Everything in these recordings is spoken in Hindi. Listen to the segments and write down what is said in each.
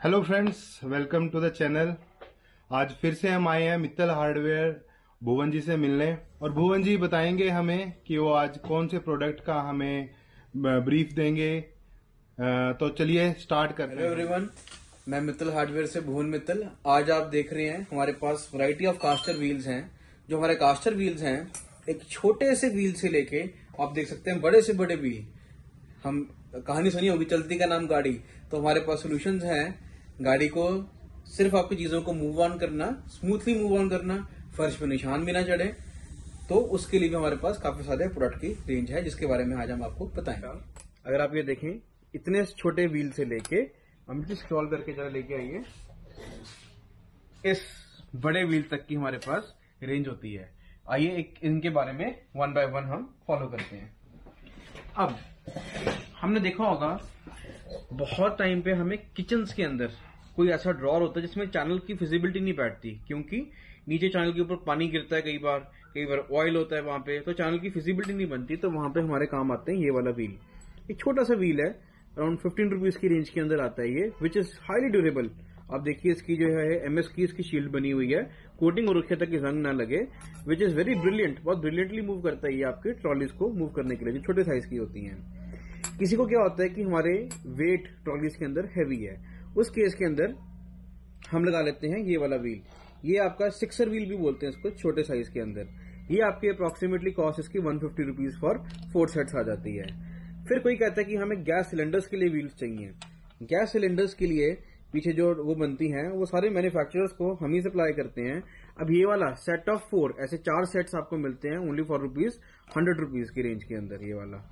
Hello friends welcome to the channel आज फिर से हम आए हैं मित्तल हार्डवेयर भुवन जी से मिलने। और भुवन जी बताएँगे हमें कि वो आज कौन से प्रोडक्ट का हमें ब्रीफ देंगे। तो चलिए स्टार्ट करते हैं। एवरीवन मैं मित्तल हार्डवेयर से भुवन मित्तल। आज आप देख रहे हैं, हमारे पास वैरायटी ऑफ़ कास्टर व्हील्स हैं। जो हमारे कास्टर व्हील्स हैं, एक छोटे से व्हील से लेके आप देख सकते हैं, बड़े से बड़े व्हील हम, कहानी सुनी होगी चलती का नाम गाड़ी। तो हमारे पास सॉल्यूशंस हैं गाड़ी को सिर्फ़ आपकी चीज़ों को मूव ऑन करना स्मूथली मूव ऑन करना, फर्श पे निशान भी ना चढ़े तो उसके लिए भी हमारे पास काफ़ी सारे प्रोडक्ट की रेंज है, जिसके बारे में आज हम आपको बताएँगे। अगर आप ये देखें, इतने छोटे व्हील से लेके, हम भी स्क्रॉल करके जरा लेके आइए। इस बड़े व्हील तक की हमारे पास रेंज होती है। आइए एक इनके बारे में वन बाय वन हम फॉलो करते हैं। अब, हमने देखा होगा, बहुत टाइम पे हमें किचन के अंदर कोई ऐसा ड्रॉर होता है जिसमें चैनल की फिजिबिलिटी नहीं बैठती, क्योंकि नीचे चैनल के ऊपर पानी गिरता है कई बार कई बार ऑयल होता है वहाँ पे तो चैनल की फिजिबिलिटी नहीं बनती तो वहाँ पे हमारे काम आते हैं ये वाला व्हील एक छोटा सा व्हील है अराउंड फिफ्टीन रुपीज़ की रेंज के अंदर आता है ये विच इज़ हाईली ड्यूरेबल आप देखिए इसकी जो है एमएस की इसकी शील्ड बनी हुई है कोटिंग और रुखे तक जंग ना लगे विच इज़ वेरी ब्रिलियंट बहुत ब्रिलियंटली मूव करता है ये आपके ट्रॉलीज को मूव करने के लिए, जो छोटे साइज़ की होती हैं। किसी को क्या होता है कि हमारे वेट ट्रॉलीज के अंदर हैवी है उस केस के अंदर हम लगा लेते हैं ये वाला व्हील ये आपका सिक्सर व्हील भी बोलते हैं इसको, छोटे साइज़ के अंदर। ये आपके अप्रोक्सीमेटली कॉस्ट इसकी one fifty rupees for four sets आ जाती है। फिर कोई कहता है कि हमें गैस सिलेंडर्स के लिए व्हील्स चाहिए। गैस सिलेंडर्स के लिए पीछे जो वो बनती हैं, वो सारे मैन्युफैक्चरर्स को हम ही सप्लाई करते हैं। अब ये वाला सेट ऑफ़ फोर ऐसे चार सेट्स आपको मिलते हैं only for rupees hundred rupees की रेंज के अंदर ये वाला।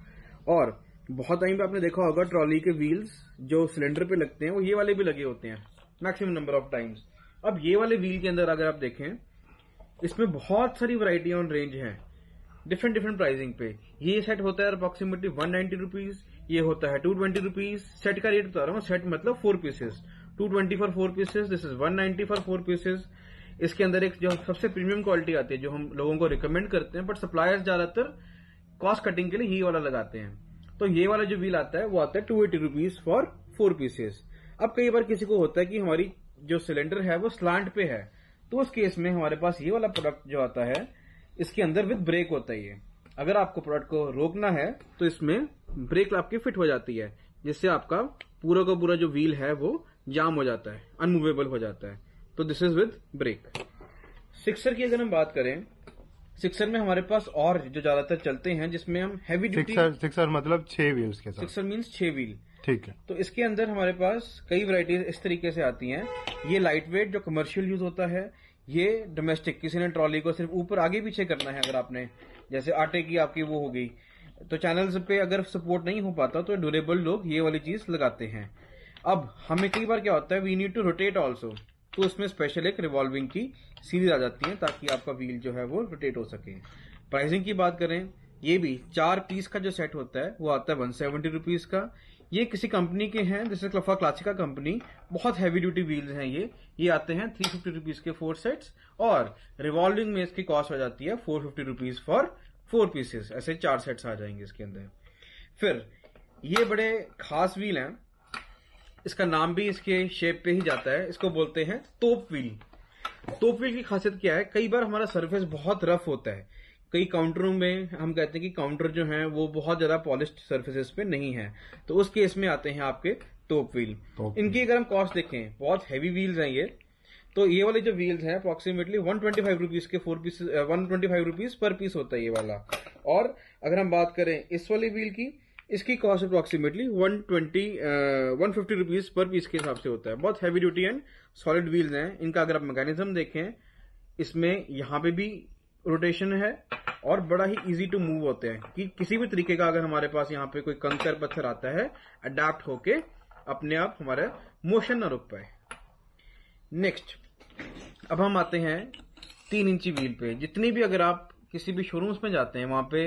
और बहुत टाइम पे आपने देखा होगा ट्रॉली के व्हील्स जो सिलेंडर पे लगते हैं, वो ये वाले भी लगे होते हैं मैक्सिमम नंबर ऑफ़ टाइम्स अब ये वाले व्हील के अंदर अगर आप देखें, इसमें बहुत सारी वैरायटी ऑन रेंज है डिफरेंट डिफरेंट प्राइसिंग पे. ये सेट होता है अप्रोक्सीमेटली वन नाइनटी रुपीज़ ये होता है टू ट्वेंटी रुपीज़ सेट का रेट बता रहा हूँ सेट मतलब four pieces two twenty for four pieces this is one ninety for four pieces इसके अंदर एक जो सबसे प्रीमियम क्वालिटी आती है, जो हम लोगों को रिकमेंड करते हैं बट सप्लायर्स ज़्यादातर कॉस्ट कटिंग के लिए ये वाला लगाते हैं. तो ये वाला जो व्हील आता है, वो आता है two eighty rupees for four pieces अब कई बार किसी को होता है कि हमारी जो सिलेंडर है, वो स्लांट पे है। तो उस केस में हमारे पास ये वाला प्रोडक्ट जो आता है, इसके अंदर विद ब्रेक होता है ये। अगर आपको प्रोडक्ट को रोकना है तो इसमें ब्रेक आपकी फिट हो जाती है, जिससे आपका पूरा का पूरा जो व्हील है, वो जाम हो जाता है अनमूवेबल हो जाता है। तो दिस इज़ विद ब्रेक सिक्सर की अगर हम बात करें सिक्सर में हमारे पास और जो ज़्यादातर चलते हैं जिसमें हम हैवी ड्यूटी सिक्सर सिक्सर मतलब छह व्हील्स के साथ। सिक्सर मीन्स छह व्हील ठीक है। तो इसके अंदर हमारे पास कई वैरायटीज इस तरीके से आती हैं। ये लाइट वेट जो कमर्शियल यूज़ होता है ये डोमेस्टिक किसी ने ट्रॉली को सिर्फ़ ऊपर आगे पीछे करना है अगर आपने जैसे आटे की आपकी वो हो गई। तो चैनल्स पे अगर सपोर्ट नहीं हो पाता तो ड्यूरेबल लोग ये वाली चीज़ लगाते हैं। अब हमें कई बार क्या होता है we need to rotate also तो उसमें स्पेशल एक रिवॉल्विंग की सीरीज़ आ जाती है ताकि आपका व्हील जो है वो रोटेट हो सके। प्राइसिंग की बात करें, ये भी चार पीस का जो सेट होता है, वो आता है वन सेवेंटी रुपीज़ का। ये किसी कंपनी के हैं जैसे क्लफा क्लासिका कंपनी बहुत हैवी ड्यूटी व्हील्स हैं ये। ये आते हैं थ्री फिफ्टी रुपीज़ के फोर सेट्स और रिवॉल्विंग में इसकी कॉस्ट हो जाती है four fifty rupees for four pieces ऐसे चार सेट्स आ जाएँगे इसके अंदर। फिर, ये बड़े खास व्हील हैं। इसका नाम भी इसके शेप पे ही जाता है। इसको बोलते हैं तोप व्हील। तोप व्हील की खासियत क्या है? कई बार हमारा सरफेस बहुत रफ होता है। कई काउंटरों में हम कहते हैं कि काउंटर जो है वो बहुत ज़्यादा पॉलिश्ड सर्फेसेस पे नहीं है। तो उस केस में आते हैं आपके तोप व्हील। इनकी अगर हम कॉस्ट देखें बहुत हैवी व्हील्स हैं ये तो ये वाले जो व्हील्स हैं approximately one twenty five rupees के four piece one twenty five rupees per piece होता है ये वाला। और अगर हम बात करें इस वाली व्हील की इसकी cost approximately one twenty one fifty rupees per piece के हिसाब से होता है। बहुत heavy duty and solid wheels हैं। इनका अगर आप मैकेनिज्म देखें, इसमें यहाँ पे भी रोटेशन है और बड़ा ही इजी टू मूव होते हैं कि किसी भी तरीके का अगर हमारे पास यहाँ पे कोई कंकर पत्थर आता है अडेप्ट होके अपने आप हमारा मोशन ना रुक पाए। नेक्स्ट अब हम आते हैं तीन इंची व्हील पे। जितनी भी अगर आप किसी भी शोरूम्स में जाते हैं, वहाँ पे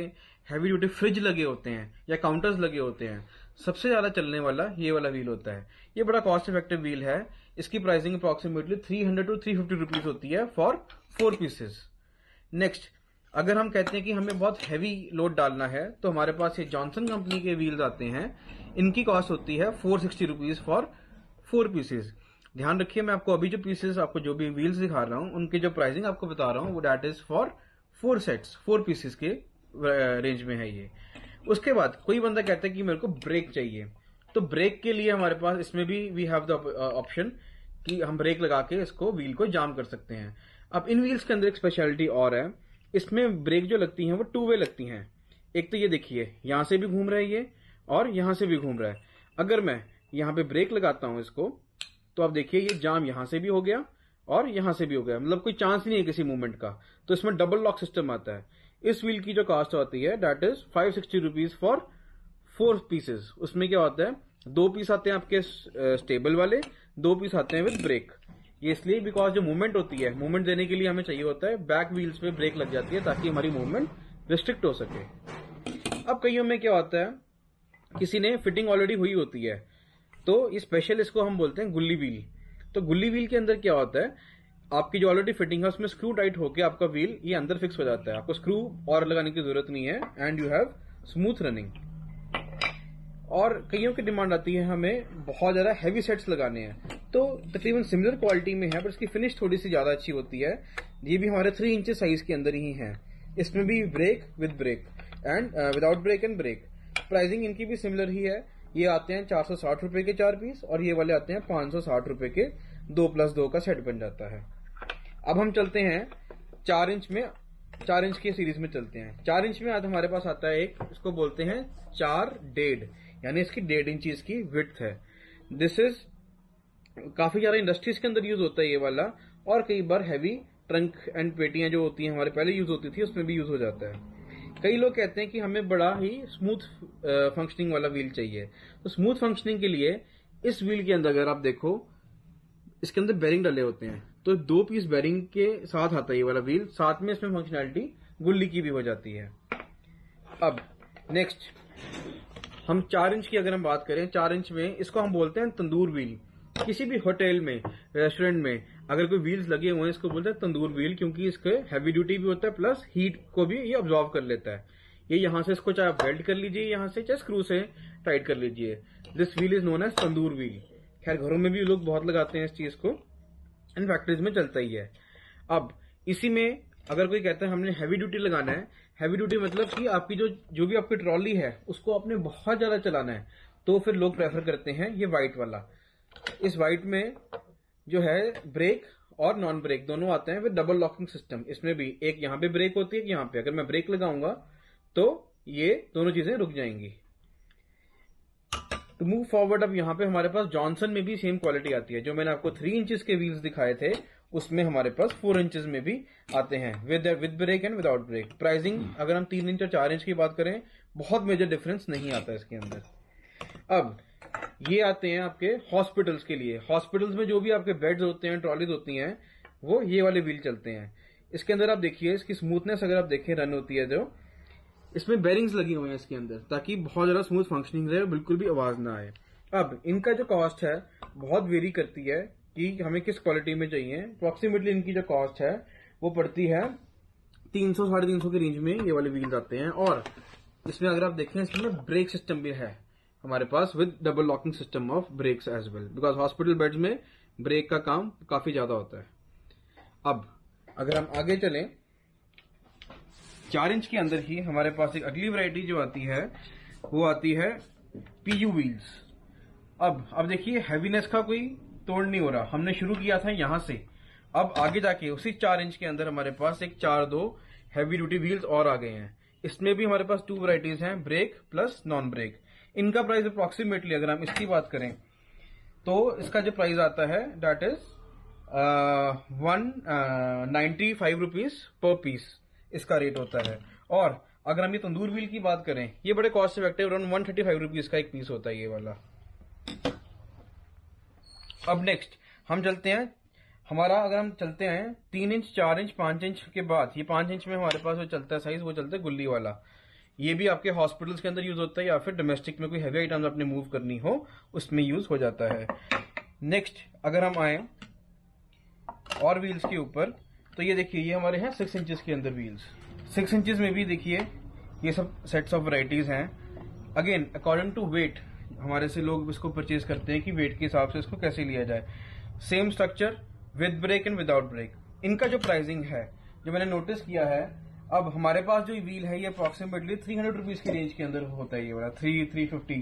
हैवी ड्यूटी फ्रिज लगे होते हैं या काउंटर्स लगे होते हैं। सबसे ज़्यादा चलने वाला ये वाला व्हील होता है। ये बड़ा कॉस्ट इफ़ेक्टिव व्हील है। इसकी pricing approximately three hundred two three fifty rupees होती है फॉर फोर पीसेस नेक्स्ट अगर हम कहते हैं कि हमें बहुत हैवी लोड डालना है तो हमारे पास ये जॉनसन कंपनी के व्हील्स आते हैं। इनकी कॉस्ट होती है four sixty rupees for four pieces ध्यान रखिए, मैं आपको अभी जो पीसेस आपको जो भी व्हील्स दिखा रहा हूँ, उनकी जो प्राइसिंग आपको बता रहा हूँ, वो that is for four sets, four pieces के रेंज में है ये। उसके बाद कोई बंदा कहता है कि मेरे को ब्रेक चाहिए। तो ब्रेक के लिए हमारे पास इसमें भी वी हैव द ऑप्शन कि हम ब्रेक लगा के इसको व्हील को जाम कर सकते हैं। अब इन व्हील्स के अंदर एक स्पेशलिटी और है। इसमें ब्रेक जो लगती हैं वो टू वे लगती हैं। एक तो ये देखिए, यहाँ से भी घूम रहा है ये और यहाँ से भी घूम रहा है। अगर मैं यहाँ पे ब्रेक लगाता हूँ इसको तो आप देखिए ये जाम यहाँ से भी हो गया और यहाँ से भी हो गया। मतलब कोई चांस नहीं है किसी मूवमेंट का। तो इसमें डबल लॉक सिस्टम आता है। इस व्हील की जो कॉस्ट होती है that is five sixty rupees for four pieces उसमें क्या होता है? दो पीस आते हैं आपके स्टेबल वाले, दो पीस आते हैं विद ब्रेक ये इसलिए बिकॉज़ जो मूवमेंट होती है मूवमेंट देने के लिए हमें चाहिए होता है बैक व्हील्स पे ब्रेक लग जाती है ताकि हमारी मूवमेंट रिस्ट्रिक्ट हो सके। अब कईयों में क्या होता है? किसी ने फिटिंग ऑलरेडी हुई होती है तो ये स्पेशल इसको हम बोलते हैं गुल्ली व्हील तो गुल्ली व्हील के अंदर क्या होता है? आपकी जो ऑलरेडी फिटिंग है, उसमें स्क्रू टाइट होकर आपका व्हील ये अंदर फिक्स हो जाता है। आपको स्क्रू और लगाने की ज़रूरत नहीं है and you have smooth running और कईयों की डिमांड आती है हमें बहुत ज़्यादा हैवी सेट्स लगाने हैं। तो तकरीबन सिमिलर क्वालिटी में है, पर इसकी फिनिश थोड़ी सी ज़्यादा अच्छी होती है। ये भी हमारे थ्री इंच साइज़ के अंदर ही है। इसमें भी brake with brake and without brake and brake pricing इनकी भी सिमिलर ही है। ये आते हैं चार सौ साठ रुपए के चार पीस और ये वाले आते हैं पाँच सौ साठ रुपए के दो प्लस दो का सेट बन जाता है। अब हम चलते हैं चार इंच में, चार इंच की सीरीज़ में चलते हैं। चार इंच में आज हमारे पास आता है एक, इसको बोलते हैं चार डेढ़, यानी इसकी डेढ़ इंच इसकी विथ है। दिस इज़ काफ़ी ज़्यादा इंडस्ट्रीज़ के अंदर यूज़ होता है ये वाला, और कई बार हैवी ट्रंक एंड पेटियाँ जो होती हैं, हमारे पहले यूज़ होती थी, उसमें भी यूज़ हो जाता है। कई लोग कहते हैं कि हमें बड़ा ही स्मूथ फंक्शनिंग वाला व्हील चाहिए। तो स्मूथ फंक्शनिंग के लिए इस व्हील के अंदर अगर आप देखो, इसके अंदर बैरिंग डले होते हैं। तो दो पीस बैरिंग के साथ आता है ये वाला व्हील साथ में इसमें फंक्शनैलिटी गुल्ली की भी हो जाती है। अब नेक्स्ट हम चार इंच की अगर हम बात करें, चार इंच में इसको हम बोलते हैं तंदूर व्हील किसी भी होटल में रेस्टोरेंट में अगर कोई व्हील्स लगे हुए हैं, इसको बोलते हैं तंदूर व्हील क्योंकि इसके हैवी ड्यूटी भी होता है प्लस हीट को भी ये ऑब्जॉर्व कर लेता है। ये यहाँ से इसको चाहे बेल्ट कर लीजिए, यहाँ से चाहे स्क्रू से टाइट कर लीजिए। This wheel is known as tandoor wheel खैर, घरों में भी लोग बहुत लगाते हैं इस चीज़ को। एंड फैक्ट्रीज में चलता ही है। अब, इसी में अगर कोई कहता है हमने हैवी ड्यूटी लगाना है हैवी ड्यूटी मतलब कि आपकी जो जो भी आपकी ट्रॉली है, उसको आपने बहुत ज़्यादा चलाना है तो फिर लोग प्रेफर करते हैं ये व्हाइट वाला। इस व्हाइट में जो है ब्रेक और नॉन ब्रेक दोनों आते हैं विद डबल लॉकिंग सिस्टम इसमें भी एक यहाँ पे ब्रेक होती है यहाँ पे। अगर मैं ब्रेक लगाऊँगा तो ये दोनों चीज़ें रुक जाएँगी। टू मूव फॉरवर्ड अब यहाँ पे हमारे पास जॉनसन में भी सेम क्वालिटी आती है। जो मैंने आपको थ्री इंचेस के व्हील्स दिखाए थे, उसमें हमारे पास फोर इंचेस में भी आते हैं। With with brake and without brake pricing अगर हम तीन इंच और चार इंच की बात करें, बहुत मेजर डिफरेंस नहीं आता इसके अंदर। अब ये आते हैं आपके हॉस्पिटल्स के लिए। हॉस्पिटल्स में जो भी आपके बेड्स होते हैं ट्रॉलीज होती हैं, वो ये वाले व्हील चलते हैं। इसके अंदर आप देखिए, इसकी स्मूथनेस अगर आप देखें रन होती है जो, इसमें बेरिंग्स लगी हुई हैं इसके अंदर, ताकि बहुत ज़्यादा स्मूथ फंक्शनिंग रहे, बिल्कुल भी आवाज़ ना आए। अब, इनका जो कॉस्ट है, बहुत वेरी करती है कि हमें किस क्वालिटी में चाहिए। अप्रोक्सीमेटली इनकी जो कॉस्ट है, वो पड़ती है तीन सौ, साढ़े तीन सौ के रेंज में ये वाले व्हील्स आते हैं। और, इसमें अगर आप देखें, इसमें ब्रेक सिस्टम भी है। हमारे पास with double locking system of brakes as well because hospital beds में ब्रेक का काम काफ़ी ज़्यादा होता है। अब, अगर हम आगे चलें, चार इंच के अंदर ही हमारे पास एक अगली वैरायटी जो आती है, वो आती है पीयू व्हील्स अब अब देखिए हैवीनेस का कोई तोड़ नहीं हो रहा। हमने शुरू किया था यहाँ से। अब आगे जाके उसी चार इंच के अंदर हमारे पास एक चार दो हैवी ड्यूटी व्हील्स और आ गए हैं। इसमें भी हमारे पास टू वराइटीज हैं ब्रेक प्लस नॉन ब्रेक इनका प्राइस अप्रोक्सीमेटली अगर हम इसकी बात करें तो इसका जो प्राइस आता है that is one ninety five rupees per piece इसका रेट होता है। और अगर हम ये तंदूर व्हील की बात करें, ये बड़े cost effective around one thirty five rupees का एक पीस होता है ये वाला। अब नेक्स्ट हम चलते हैं। हमारा अगर हम चलते हैं, तीन इंच चार इंच पाँच इंच के बाद, ये पाँच इंच में हमारे पास जो चलता है साइज़ वो चलता है गुल्ली वाला। ये भी आपके हॉस्पिटल्स के अंदर यूज़ होता है या फिर डोमेस्टिक में कोई हैवी आइटम्स आपने मूव करनी हो, उसमें यूज़ हो जाता है। नेक्स्ट अगर हम आए और व्हील्स के ऊपर तो ये देखिए, ये हमारे हैं सिक्स इंचेस के अंदर व्हील्स सिक्स इंचेस में भी देखिए, ये सब सेट्स ऑफ़ वराइटीज हैं। अगेन अकॉर्डिंग टू वेट हमारे से लोग इसको परचेज करते हैं कि वेट के हिसाब से इसको कैसे लिया जाए। Same structure with break and without break इनका जो प्राइसिंग है, जो मैंने नोटिस किया है अब हमारे पास जो व्हील है, ये अप्रोक्सीमेटली थ्री हंड्रेड रुपीज़ की रेंज के अंदर होता है ये वाला थ्री थ्री फिफ्टी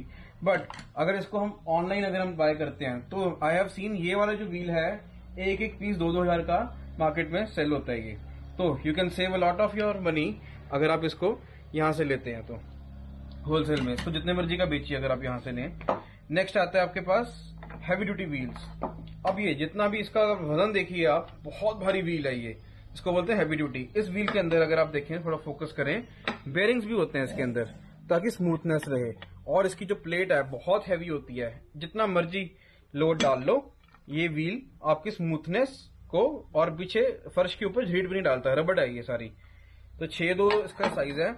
बट अगर इसको हम ऑनलाइन अगर हम बाय करते हैं तो आई हैव सीन ये वाला जो व्हील है, एक एक पीस दो दो हज़ार का मार्केट में सेल होता है ये. तो you can save a lot of your money अगर आप इसको यहाँ से लेते हैं तो होलसेल में. तो जितने मर्ज़ी का बेचिए अगर आप यहाँ से लें. नेक्स्ट आता है आपके पास हैवी ड्यूटी व्हील्स अब ये जितना भी इसका वज़न देखिए आप, बहुत भारी व्हील है ये. इसको बोलते हैं हैवी ड्यूटी इस व्हील के अंदर अगर आप देखें, थोड़ा फोकस करें बेरिंग्स भी होते हैं इसके अंदर, ताकि स्मूथनेस रहे। और इसकी जो प्लेट है, बहुत हैवी होती है। जितना मर्ज़ी लोड डाल लो, ये व्हील आपकी स्मूथनेस को और पीछे फर्श के ऊपर झीट भी नहीं डालता, रबड़ है ये सारी। तो छह दो इसका साइज़ है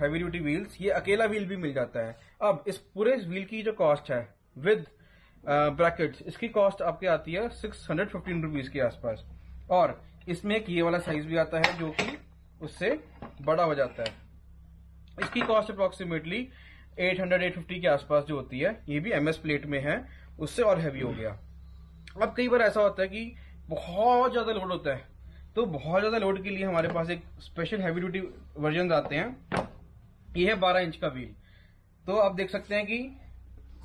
हैवी ड्यूटी व्हील्स ये अकेला व्हील भी मिल जाता है। अब इस पूरे व्हील की जो कॉस्ट है विद ब्रैकेट्स इसकी कॉस्ट आपके आती है सिक्स हंड्रेड फिफ्टीन रुपीज़ के आसपास। और इसमें एक ये वाला साइज़ भी आता है जो कि उससे बड़ा हो जाता है। इसकी कॉस्ट अप्रोक्सीमेटली 800 850 के आसपास जो होती है, ये भी एमएस प्लेट में है, उससे और हैवी हो गया। अब कई बार ऐसा होता है कि बहुत ज़्यादा लोड होता है तो बहुत ज़्यादा लोड के लिए हमारे पास एक स्पेशल हैवी ड्यूटी वर्जन आते हैं। ये है 12 इंच का व्हील तो आप देख सकते हैं कि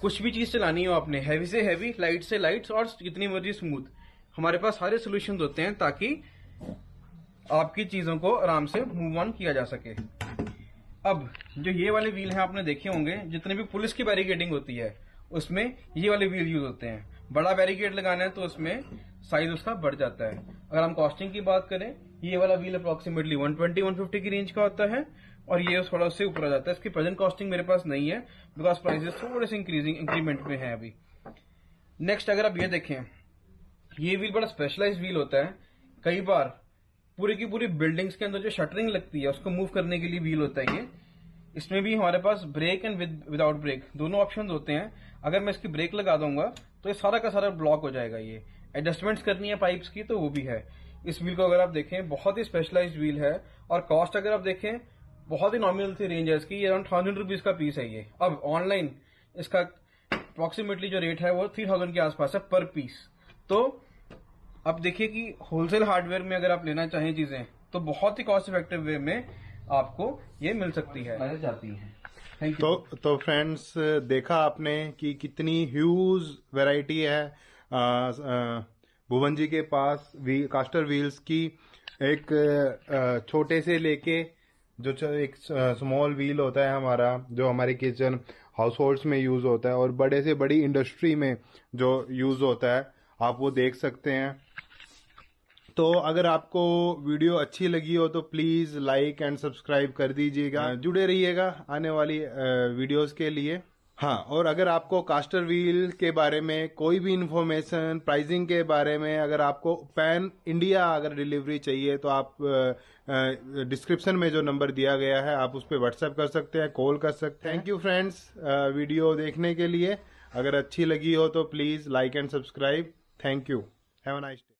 कुछ भी चीज़ चलानी हो आपने हैवी से हैवी लाइट से लाइट और जितनी मर्ज़ी स्मूथ हमारे पास सारे सोल्यूशन होते हैं ताकि आपकी चीज़ों को आराम से मूव ऑन किया जा सके। अब, जो ये वाले व्हील हैं, आपने देखे होंगे, जितने भी पुलिस की बैरिकेडिंग होती है, उसमें ये वाले व्हील यूज़ होते हैं। बड़ा बैरिकेड लगाना है तो उसमें साइज़ उसका बढ़ जाता है। अगर हम कॉस्टिंग की बात करें, ये वाला व्हील अप्रोक्सीमेटली 120 150 की रेंज का होता है, और ये थोड़ा उससे ऊपर आ जाता है। इसकी प्रेजेंट कॉस्टिंग मेरे पास नहीं है बिकॉज़ प्राइजेस थोड़े से इंक्रीजिंग इंक्रीमेंट में है अभी। नेक्स्ट अगर आप ये देखें ये व्हील बड़ा स्पेशलाइज व्हील होता है। कई बार पूरी की पूरी बिल्डिंग्स के अंदर जो शटरिंग लगती है, उसको मूव करने के लिए व्हील होता है ये। इसमें भी हमारे पास break and with without break दोनों ऑप्शन होते हैं। अगर मैं इसकी ब्रेक लगा दूँगा तो ये सारा का सारा ब्लॉक हो जाएगा ये। एडजस्टमेंट्स करनी है पाइप्स की तो वो भी है। इस व्हील को अगर आप देखें, बहुत ही स्पेशलाइज व्हील है। और कॉस्ट अगर आप देखें, बहुत ही नॉमिनल थी रेंज है इसकी। अराउंड थाउज़ेंड रुपीज़ का पीस है ये। अब ऑनलाइन इसका अप्रोक्सीमेटली जो रेट है, वो थ्री थाउज़ेंड के आसपास है पर पीस तो अब देखिए कि होलसेल हार्डवेयर में अगर आप लेना चाहें चीज़ें तो बहुत ही कॉस्ट इफ़ेक्टिव वे में आपको ये मिल सकती है। जाती है। तो तो फ्रेंड्स देखा आपने कि कितनी ह्यूज वैरायटी है भुवन जी के पास वी, कास्टर व्हील्स की एक छोटे से लेके जो एक स्मॉल व्हील होता है हमारा जो हमारे किचन हाउस होल्ड में यूज़ होता है और बड़े से बड़ी इंडस्ट्री में जो यूज़ होता है आप वो देख सकते हैं। तो अगर आपको वीडियो अच्छी लगी हो तो प्लीज़ लाइक एंड सब्सक्राइब कर दीजिएगा। जुड़े रहिएगा आने वाली वीडियोस के लिए। हाँ और अगर आपको कास्टर व्हील के बारे में कोई भी इंफॉर्मेशन प्राइसिंग के बारे में अगर आपको पैन इंडिया अगर डिलीवरी चाहिए तो आप डिस्क्रिप्शन में जो नंबर दिया गया है आप उस पर व्हाट्सएप कर सकते हैं कॉल कर सकते हैं। थैंक यू फ्रेंड्स वीडियो देखने के लिए। अगर अच्छी लगी हो तो please like and subscribe. Thank you have a nice day